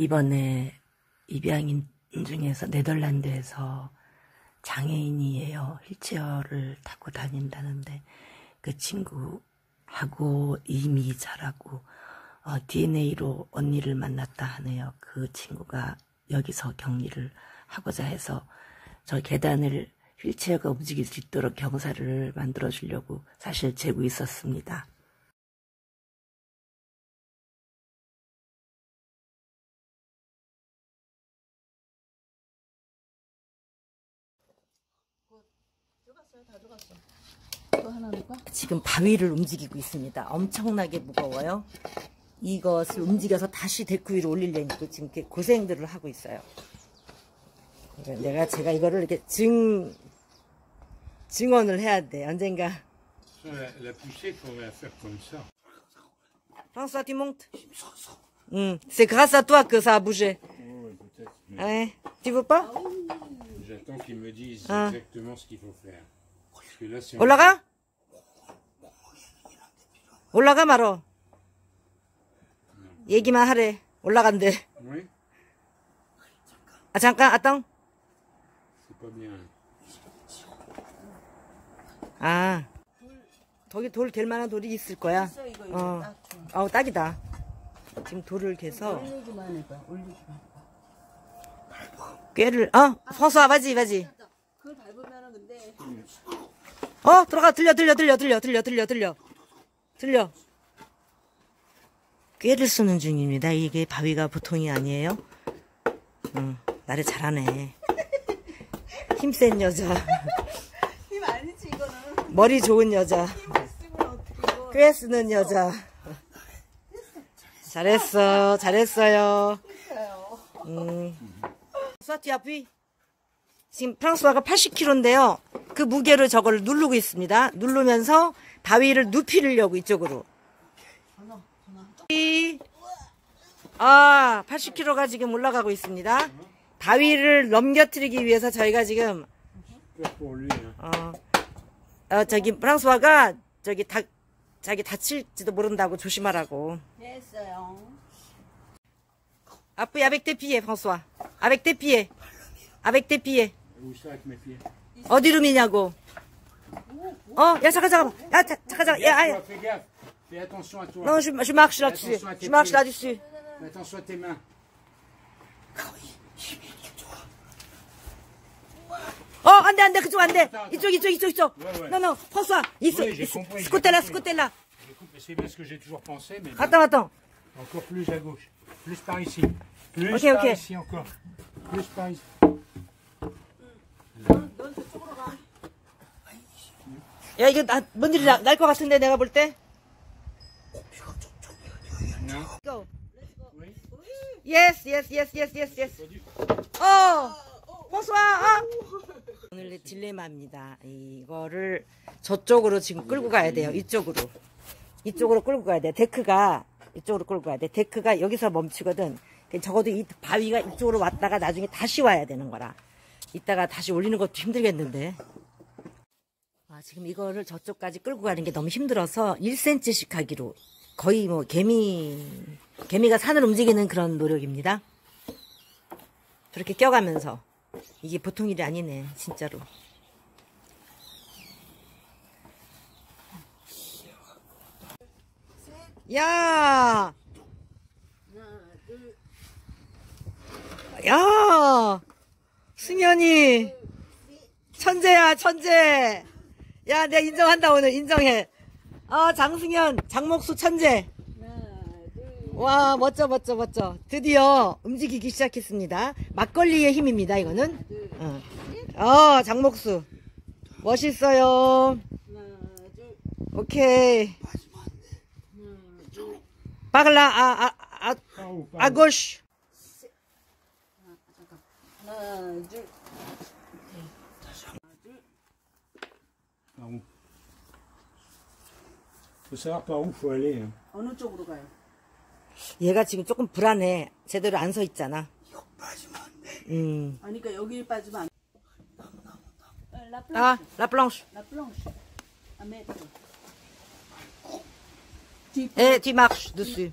이번에 입양인 중에서 네덜란드에서 장애인이에요. 휠체어를 타고 다닌다는데 그 친구하고 이미 자라고 어, DNA로 언니를 만났다 하네요. 그 친구가 여기서 격리를 하고자 해서 저 계단을 휠체어가 움직일 수 있도록 경사를 만들어 주려고 사실 재고 있었습니다. 지금 바위를 움직이고 있습니다. 엄청나게 무거워요. 이것을 움직여서 다시 데크 위로 올리려니까 지금 이렇게 고생들을 하고 있어요. 그러니까 내가 제가 이거를 이렇게 증 증언을 해야 돼. 언젠가. François, tu montes. Hmm. C'est grâce à toi que ça a bougé. Peut-être. mais Ouais. Tu veux pas J'attends qu'ils me disent Ah. exactement ce qu'il faut faire. Parce que là, c'est... 올라가? 올라가 말어. 얘기만 하래. 올라간대. 아 잠깐 아땅. 아. 거기 돌 될 만한 돌이 있을 거야. 어. 아우 딱이다. 지금 돌을 개서 올리기만 해봐. 올리기만. 꾀를 어? 서서 바지 바지. 그걸 밟으면은 근데 어 들어가 들려 들려 들려 들려 들려 들려 들려 들려. 꾀를 쓰는 중입니다. 이게 바위가 보통이 아니에요. 응, 나를 잘하네. 힘 센 여자, 힘 아니지 이거는. 머리 좋은 여자. 꾀 쓰는 여자. 잘했어, 잘했어요. 음. 스와티 아피. 지금 프랑스와가 80kg인데요. 그 무게로 저걸 누르고 있습니다. 누르면서 바위를 눕히려고 이쪽으로. 이- 아, 80kg가 지금 올라가고 있습니다. 바위를 넘겨뜨리기 위해서 저희가 지금. 어, 어, 저기 프랑스와가 저기 다 자기 다칠지도 모른다고 조심하라고. pieds. Avec tes pieds. Où ça avec mes pieds 어디로 미냐고? Oh, y a ça, ça, Fais attention à toi. Non, je, je marche là-dessus. Je marche là-dessus. Fais attention à tes mains. Oh, andez, andez, que tu andez. Il tue, il tue. Non, non, François, il faut. Ce côté-là, ce côté-là. C'est bien ce que j'ai toujours pensé, mais. Attends, attends. Encore plus à gauche. Plus par ici. Plus par ici encore. Plus par ici. 야, 이거 나, 뭔 일이 날것 같은데, 내가 볼 때. Go. Yes, yes, yes, yes, yes, yes. 어, 호수아, 아. 오늘의 딜레마입니다. 이거를 저쪽으로 지금 끌고 가야 돼요. 이쪽으로. 이쪽으로 끌고 가야 돼. 데크가 이쪽으로 끌고 가야 돼. 데크가 여기서 멈추거든. 적어도 이 바위가 이쪽으로 왔다가 나중에 다시 와야 되는 거라. 이따가 다시 올리는 것도 힘들겠는데. 아, 지금 이거를 저쪽까지 끌고 가는 게 너무 힘들어서 1cm씩 하기로 거의 뭐 개미 개미가 산을 움직이는 그런 노력입니다. 저렇게 껴가면서 이게 보통 일이 아니네 진짜로. 야, 야, 승현이 천재야 천재. 야, 내가 인정한다 오늘 인정해. 아, 장승현 장목수 천재. 와, 멋져, 멋져, 멋져. 드디어 움직이기 시작했습니다. 막걸리의 힘입니다, 이거는. 어, 어 장목수. 멋있어요. 오케이. 바글라, 아, 아, 아, Par où Où 아고시. 하나, 둘. Par où faut aller. hein. 어느 쪽으로 가요? 얘가 지금 조금 불안해. 제대로 안 서 있잖아. 음. 아니 그러니까 여기 빠지면 안. La, ah, planche. La planche. La planche. À mettre. Et tu marches dessus.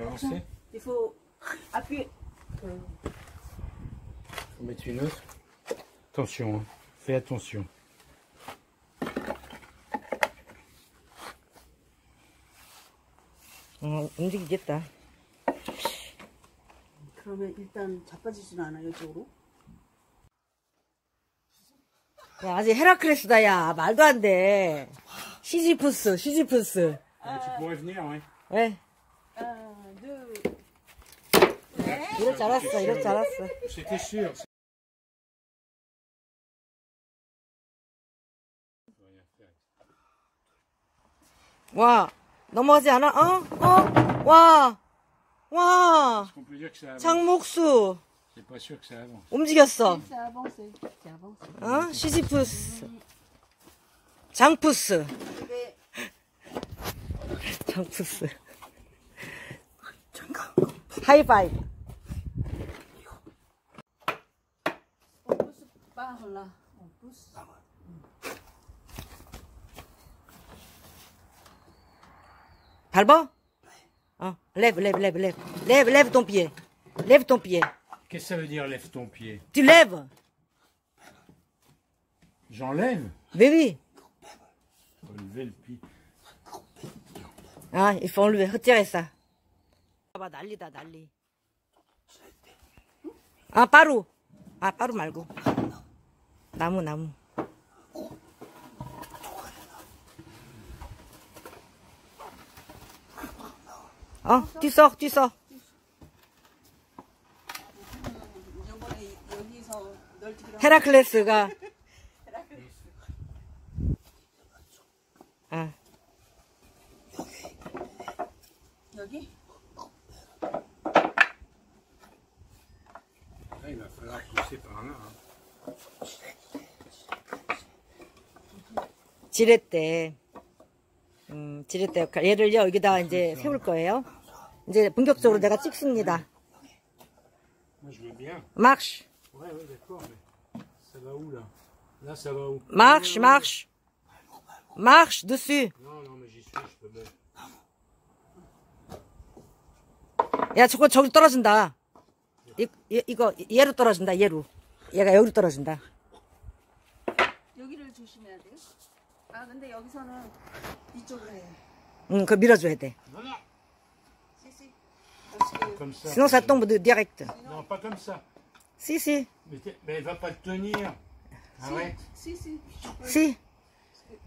Avancer. Il faut appuyer. Faut mettre une autre. Attention, hein. fais attention. 어, 움직이겠다. 그러면 일단 자빠지진 않아 이쪽으로. 야, 아직 헤라클레스다, 야. 말도 안 돼. 시지푸스, 시지푸스. Mais tu pourrais venir, ouais. 왜? 이럴 줄 알았어, 이럴 줄 알았어. C'était sûr. 와, 넘어가지 않아? 어? 어? 와, 와, On peut dire que ça avance. 장목수. C'est pas sûr que ça avance. 움직였어. 어? 시지푸스. 장푸스. 장푸스. 하이파이브. par là. On pousse. Ah, mm. ah, lève, lève, lève, lève. Lève, lève ton pied. Lève ton pied. Qu'est-ce que ça veut dire, lève ton pied? Tu lèves. J'enlève? Oui, oui. Le pied. Ah, il faut enlever, retirer ça. Ah, par où? Ah, par où, 나무, 나무. 어, 여기서 널뛰기를 헤라클레스가. 아, 여기 il 지렛대. 음, 지렛대 역할. 얘를요, 여기다가 이제 세울 거예요. 이제 본격적으로 내가 찍습니다. Dessus. Je peux même. 야, 저거 저기 떨어진다. 이, 이, 이거 얘로 떨어진다. 얘로. 얘가 여기로 떨어진다. 여기를 조심해야 돼요. 아 근데 여기서는 이쪽으로 해요. 응, 그거 밀어줘야 돼. Sinon ça tombe de direct. Non, pas comme ça. Si, si, Mais, mais elle va pas te tenir. Arrête. si si. si.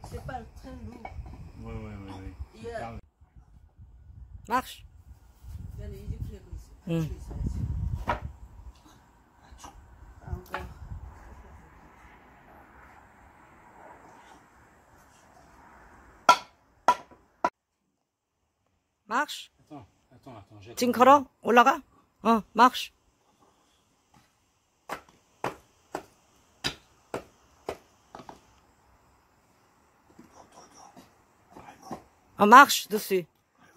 C'est pas très lourd. Ouais, ouais, ouais. ouais. Il y a Parle. 마르시. 얘 지금 걸어? 올라가? 어, 마르시. 어, 마르시, dessus.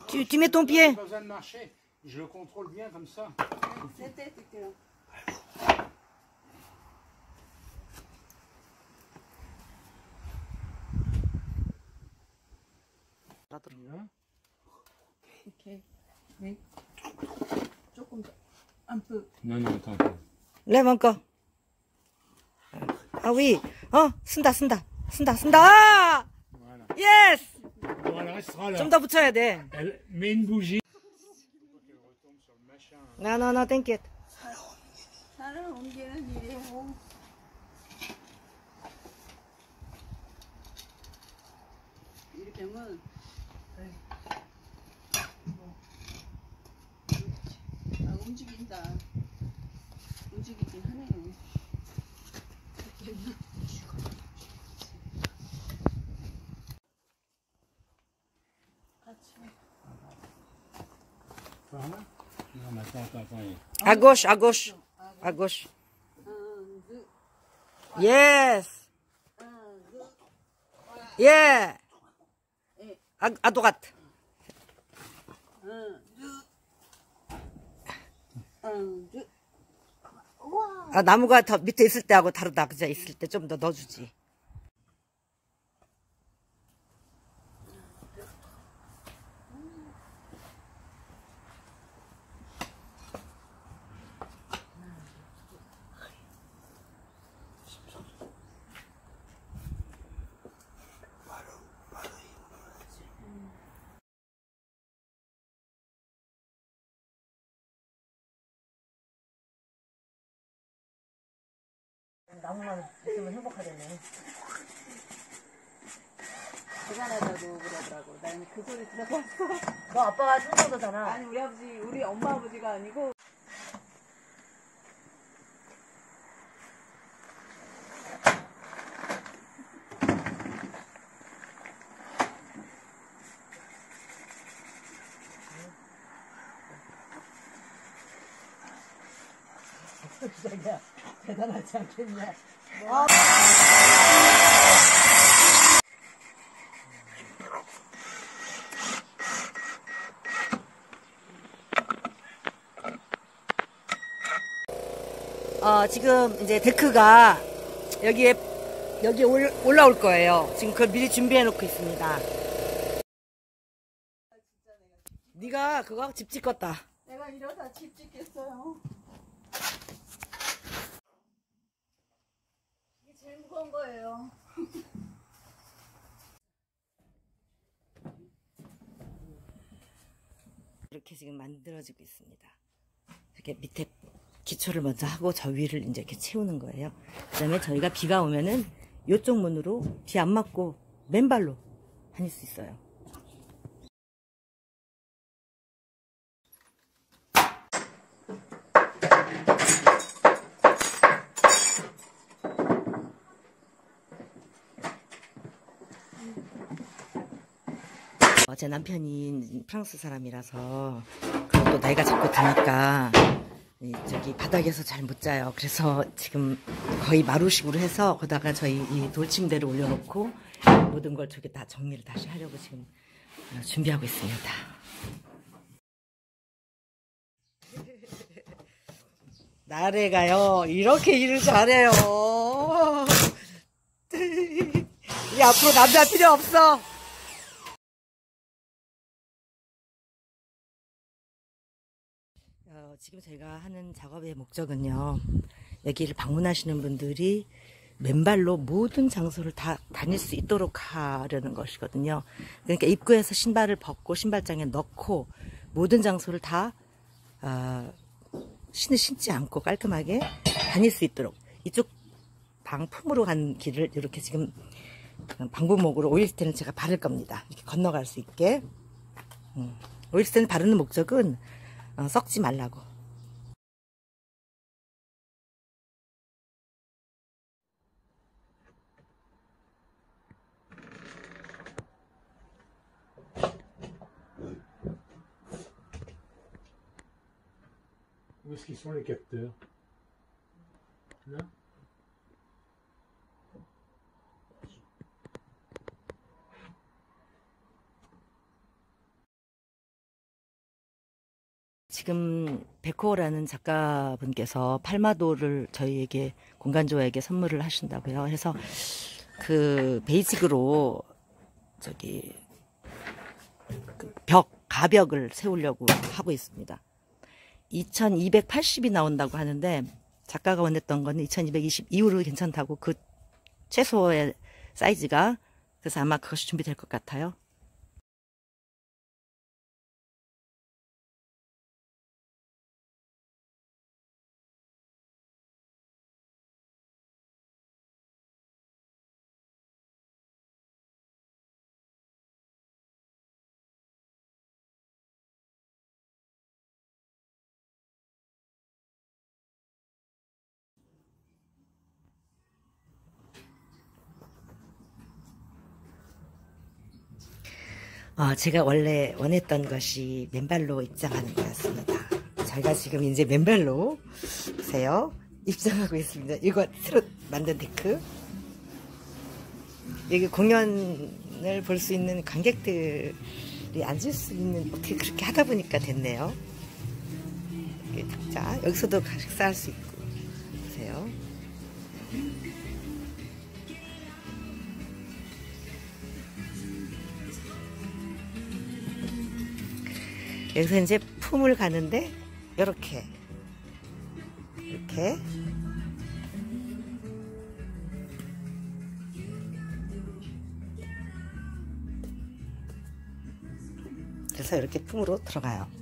Tu, tu mets ton J'ai pied. pas besoin de marcher. Je le contrôle bien comme ça. C'était, c'était. 네. 조금 더. 안 non, attends. attends. 레몬 거. 아, 위. 어, 쓴다, 쓴다. 쓴다, 쓴다. 아! Yes! 좀 더 붙여야 돼. Elle met une bougie. qu'elle retombe sur le machin. No, no, no, thank you. 살을 옮기는 일이에요. 이렇게 하면 에이, 뭐, 이렇게. 아, 움직인다. 움직이긴 하네요. 같이. Par là Non, mais attends, attends, attends. À gauche, à gauche. À gauche. 응, 그, 예스. 응, 그, 예. 예. 아, 아도 같. 응, 그. 아, 나무가 더 밑에 있을 때하고 다르다. 그죠? 있을 때 좀 더 넣어주지. 나무만 있으면 행복하겠네. 대단하다고 그러더라고. 나는 그 소리 들어봤어. 너 아빠가 충청도잖아. 아니 우리 아버지, 우리 엄마 아버지가 아니고 하지 않겠냐? 어, 지금 이제 데크가 여기에 여기 올, 올라올 거예요. 지금 그걸 미리 준비해 놓고 있습니다. 네가 그거 집 짓겠다. 내가 이러다 집 짓겠어요. 무거운 거예요. 이렇게 지금 만들어지고 있습니다. 이렇게 밑에 기초를 먼저 하고 저 위를 이제 이렇게 채우는 거예요. 그 다음에 저희가 비가 오면은 이쪽 문으로 비 안 맞고 맨발로 다닐 수 있어요. 제 남편이 프랑스 사람이라서 그리고 또 나이가 자꾸 드니까 이 저기 바닥에서 잘 못 자요. 그래서 지금 거의 마루식으로 해서 거다가 저희 이 돌침대를 올려놓고 모든 걸 저기 다 정리를 다시 하려고 지금 어, 준비하고 있습니다. 나래가요 이렇게 일을 잘해요. 이 앞으로 남자 필요 없어. 어, 지금 저희가 하는 작업의 목적은요. 여기를 방문하시는 분들이 맨발로 모든 장소를 다 다닐 수 있도록 하려는 것이거든요. 그러니까 입구에서 신발을 벗고 신발장에 넣고 모든 장소를 다 어, 신을 신지 않고 깔끔하게 다닐 수 있도록 이쪽 방품으로 간 길을 이렇게 지금 방부목으로 오일스텐을 제가 바를 겁니다. 이렇게 건너갈 수 있게. 음. 오일스텐 바르는 목적은 어, 썩지 말라고. Sont les capteurs Là 지금 백호라는 작가분께서 팔마도를 저희에게 공간조에게 선물을 하신다고요. 해서 그 베이직으로 저기 그 벽 가벽을 세우려고 하고 있습니다. 2280이 나온다고 하는데 작가가 원했던 거는 2220 이후로 괜찮다고 그 최소의 사이즈가 그래서 아마 그것이 준비될 것 같아요. 어, 제가 원래 원했던 것이 맨발로 입장하는 거였습니다. 저희가 지금 이제 맨발로 보세요. 입장하고 있습니다. 이거 새로 만든 데크. 여기 공연을 볼 수 있는 관객들이 앉을 수 있는 어떻게 그렇게 하다 보니까 됐네요. 이게 자 여기서도 식사할 수 있고 여기서 이제 품을 가는데 이렇게 이렇게 그래서 이렇게 품으로 들어가요.